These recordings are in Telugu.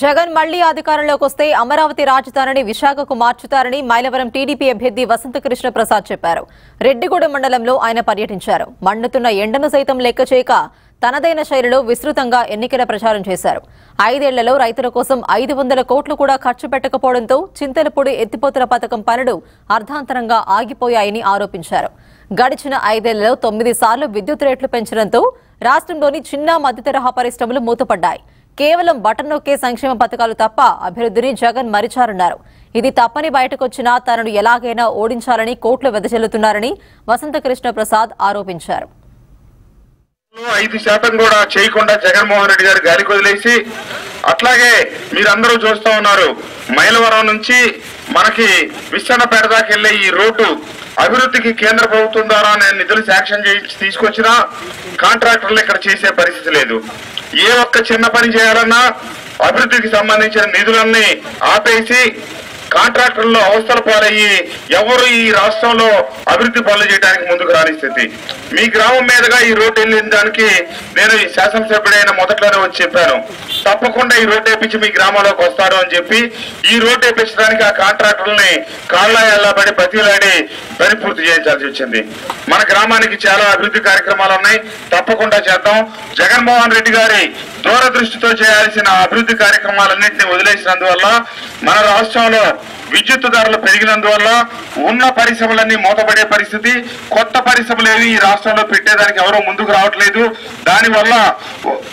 జగన్ మళ్ళీ అధికారంలోకి వస్తే అమరావతి రాజధానిని విశాఖకు మార్చుతారని మైలవరం టీడీపీ అభ్యర్థి వసంతకృష్ణ ప్రసాద్ చెప్పారు. రెడ్డిగూడెం మండలంలో ఆయన పర్యటించారు. మండుతున్న ఎండను సైతం లెక్క చేయక తనదైన శైలిలో విస్తృతంగా ఎన్నికల ప్రచారం చేశారు. ఐదేళ్ళలో రైతుల కోసం ఐదు వందల కోట్లు కూడా ఖర్చు పెట్టకపోవడంతో చింతలపూడి ఎత్తిపోతుల పథకం పనులు అర్ధాంతరంగా ఆగిపోయాయని ఆరోపించారు. గడిచిన ఐదేళ్ళలో తొమ్మిది సార్లు విద్యుత్ రేట్లు పెంచడంతో రాష్ట్రంలోని చిన్న మధ్యతరహా పరిశ్రమలు మూతపడ్డాయి. కేవలం బటన్ నొక్కే సంక్షేమ పథకాలు తప్ప అభివృద్ధిని జగన్ మరిచారన్నారు. ఇది తప్పని బయటకొచ్చినా తనను ఎలాగైనా ఓడించాలని కోట్లు వెదజల్లుతున్నారని వసంతకృష్ణ ప్రసాద్ ఆరోపించారు. ఐదు శాతం కూడా చేయకుండా జగన్మోహన్ రెడ్డి గారు గాలికి వదిలేసి అట్లాగే మీరందరూ చూస్తూ ఉన్నారు మైలవరం నుంచి మనకి విశ్వనపేట దాకా వెళ్ళే ఈ రోడ్డు అభివృద్ధికి కేంద్ర ప్రభుత్వం ద్వారా నేను నిధులు శాంక్షన్ చేయించి తీసుకొచ్చినా కాంట్రాక్టర్లు ఇక్కడ చేసే పరిస్థితి లేదు. ఏ ఒక్క చిన్న పని చేయాలన్నా అభివృద్ధికి సంబంధించిన నిధులన్నీ ఆపేసి కాంట్రాక్టర్లు అవస్థల పాలయ్యి ఎవరు ఈ రాష్ట్రంలో అభివృద్ధి పనులు చేయడానికి ముందుకు రాని స్థితి. మీ గ్రామం మీదుగా ఈ రోడ్డు వెళ్ళిన దానికి నేను ఈ శాసనసభ్యుడైన మొదట్లోనే వచ్చి చెప్పాను. తప్పకుండా ఈ రోడ్డు వేపించి మీ గ్రామంలోకి వస్తాడు అని చెప్పి ఈ రోడ్డు వేపించడానికి ఆ కాంట్రాక్టర్లని కాళ్ళ ఎల్లబడి బతిలాడి పని పూర్తి చేయించాల్సి వచ్చింది. మన గ్రామానికి చాలా అభివృద్ధి కార్యక్రమాలు ఉన్నాయి. తప్పకుండా చేద్దాం. జగన్మోహన్ రెడ్డి గారి దూరదృష్టితో చేయాల్సిన అభివృద్ధి కార్యక్రమాలన్నింటినీ వదిలేసినందువల్ల మన రాష్ట్రంలో విద్యుత్ ధరలు పెరిగినందువల్ల ఉన్న పరిశ్రమలన్నీ మూతపడే పరిస్థితి కొత్త పరిశ్రమలు ఏవి ఈ రాష్ట్రంలో పెట్టేదానికి ఎవరూ ముందుకు రావట్లేదు. దానివల్ల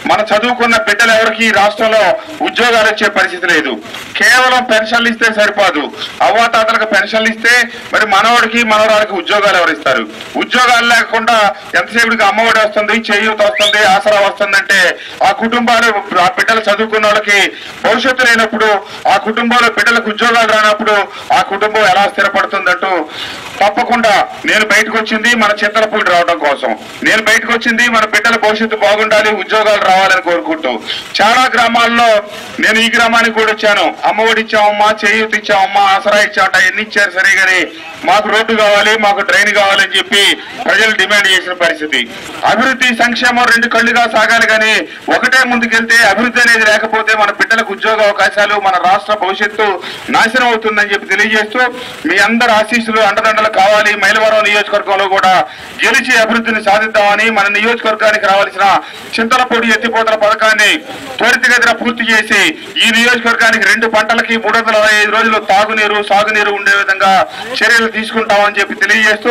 మన చదువుకున్న బిడ్డలు ఎవరికి ఈ రాష్ట్రంలో ఉద్యోగాలు వచ్చే పరిస్థితి లేదు. కేవలం పెన్షన్లు ఇస్తే సరిపోదు. అవ్వాతాతలకు పెన్షన్లు ఇస్తే మరి మనవాడికి మనవరాలకి ఉద్యోగాలు ఎవరు ఇస్తారు? ఉద్యోగాలు లేకుండా ఎంతసేపటికి అమ్మఒడి వస్తుంది చేయూత వస్తుంది ఆసరా వస్తుందంటే ఆ కుటుంబాలు ఆ బిడ్డలు చదువుకున్న వాళ్ళకి భవిష్యత్తు లేనప్పుడు ఆ కుటుంబంలో బిడ్డలకు ఉద్యోగాలు రానప్పుడు ఆ కుటుంబం ఎలా స్థిరపడుతుందంటూ తప్పకుండా నేను బయటకు వచ్చింది మన చింతలపూడి రావడం కోసం. నేను బయటకు వచ్చింది మన బిడ్డల భవిష్యత్తు బాగుండాలి ఉద్యోగాలు రావాలని కోరుకుంటూ. చాలా గ్రామాల్లో నేను ఈ గ్రామానికి కూడా వచ్చాను. అమ్మఒడి ఇచ్చామమ్మా చేయూత ఇచ్చామమ్మా ఆసరా ఇచ్చామట ఎన్ని ఇచ్చారు సరే కానీ మాకు రోడ్డు కావాలి మాకు డ్రైన్ కావాలని చెప్పి ప్రజలు డిమాండ్ చేసిన పరిస్థితి. అభివృద్ధి సంక్షేమం రెండు కళ్ళుగా సాగాలి కానీ ఒకటే ముందుకెళ్తే అభివృద్ధి అనేది లేకపోతే మన బిడ్డలకు ఉద్యోగ అవకాశాలు మన రాష్ట్ర భవిష్యత్తు నాశనం అవుతుంది. ఉందని చెప్పి తెలియజేస్తూ మీ అందరి ఆశీస్సులు అండదండలు కావాలి. మైలవరం నియోజకవర్గంలో కూడా గెలిచి అభివృద్ధిని సాధిద్దామని మన నియోజకవర్గానికి రావాల్సిన చింతలపూడి ఎత్తిపోతల పథకాన్ని త్వరితగతిన పూర్తి చేసి ఈ నియోజకవర్గానికి రెండు పంటలకి మూడు ఐదు రోజులు తాగునీరు సాగునీరు ఉండే విధంగా చర్యలు తీసుకుంటామని చెప్పి తెలియజేస్తూ